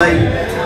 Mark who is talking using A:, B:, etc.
A: Like,